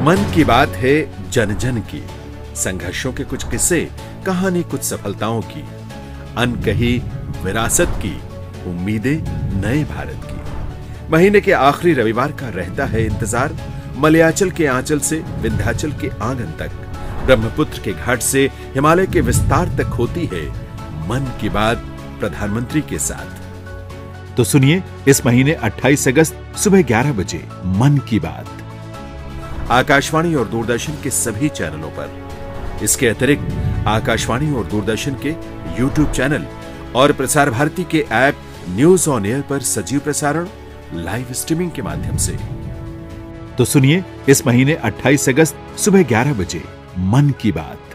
मन की बात है जन जन की। संघर्षों के कुछ किस्से, कहानी कुछ सफलताओं की। अनकही विरासत की, उम्मीदें नए भारत की। महीने के आखिरी रविवार का रहता है इंतज़ार, मलयाचल के आंचल से विंध्याचल के आँगन तक। ब्रह्मपुत्र के घाट से हिमालय के विस्तार तक होती है मन की बात प्रधानमंत्री के साथ। तो सुनिए, इस महीने 28 अगस्त सुबह 11 बजे मन की बात। आकाशवाणी और दूरदर्शन के सभी चैनलों पर। इसके अतिरिक्त, आकाशवाणी और दूरदर्शन के यूट्यूब चैनल और प्रसार भारती के ऐप न्यूज़ ऑन एयर पर सजीव प्रसारण, लाइव स्ट्रीमिंग के माध्यम से। तो सुनिए, इस महीने 28 अगस्त सुबह 11 बजे, मन की बात।